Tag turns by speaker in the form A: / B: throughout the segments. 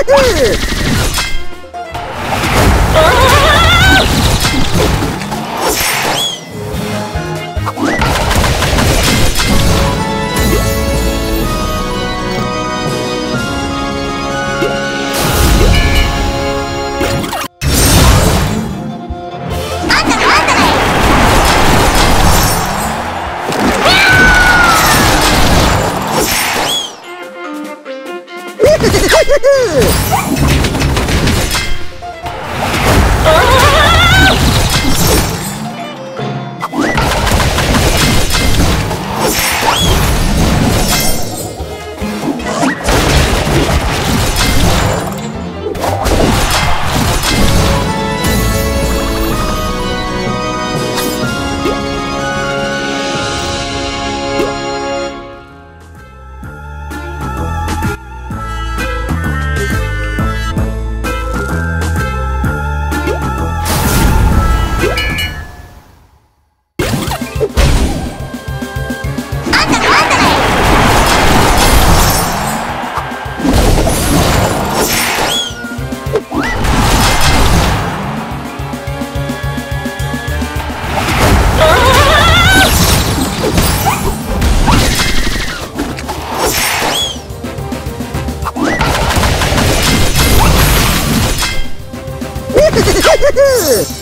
A: Hehehehe! Yeah! Woohoo!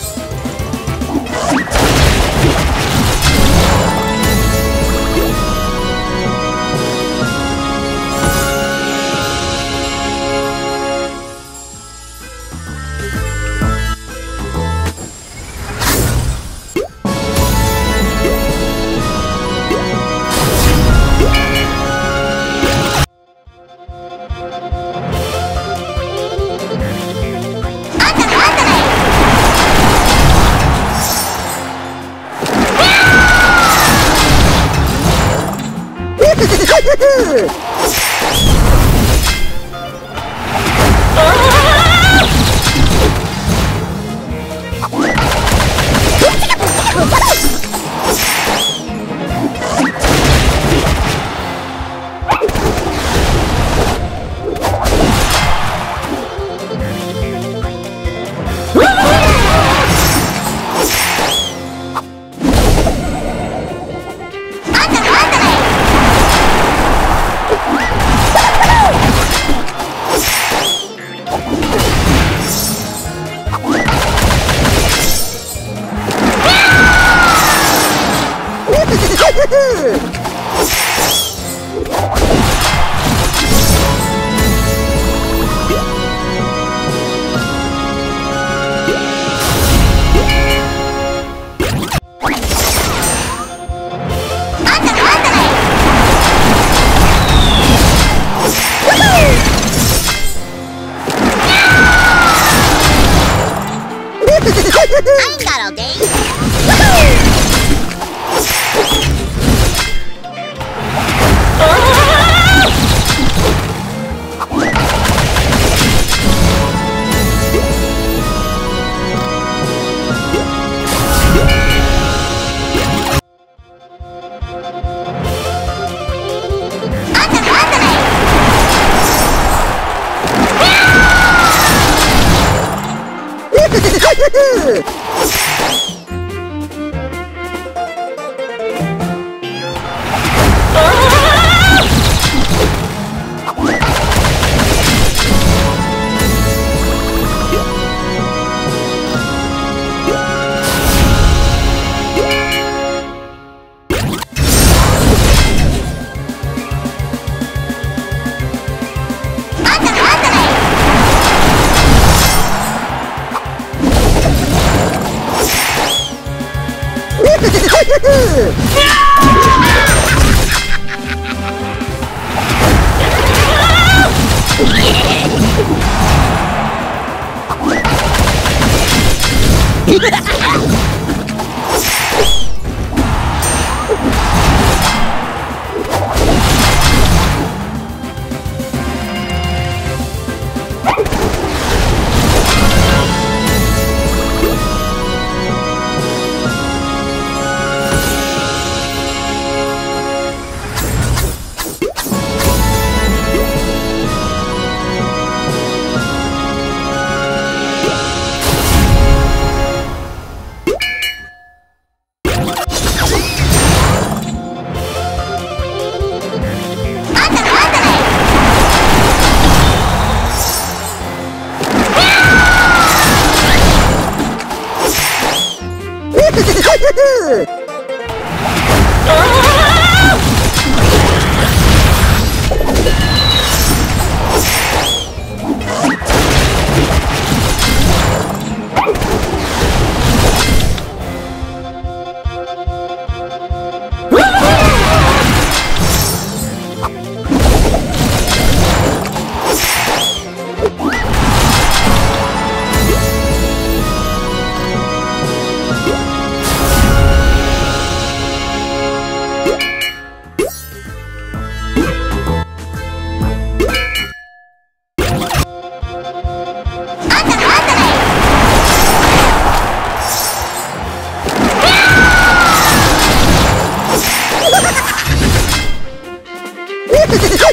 A: I ain't got all day. Woohoo! Ha ha ha!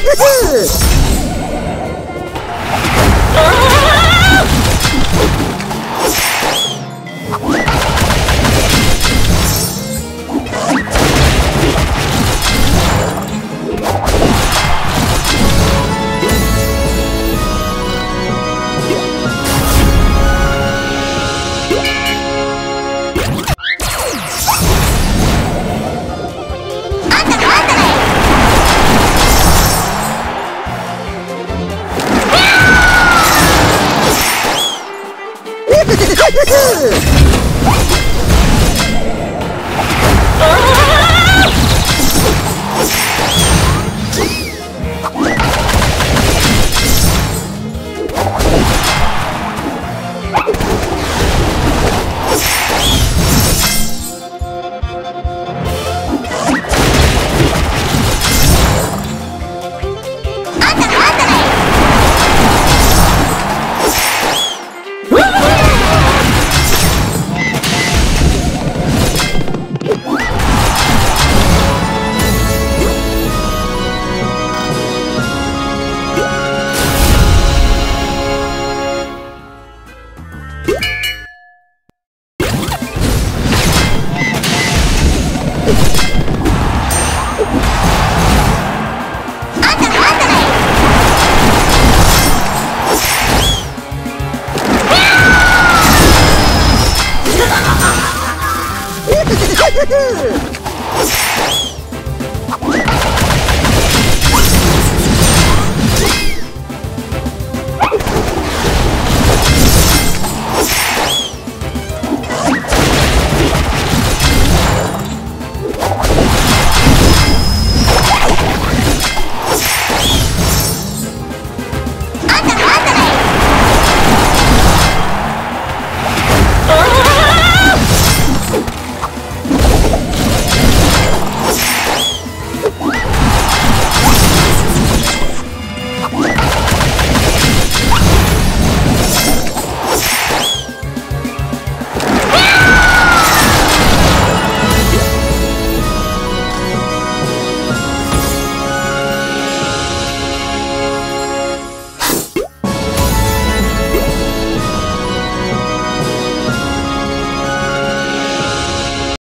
A: Hey! Woohoo!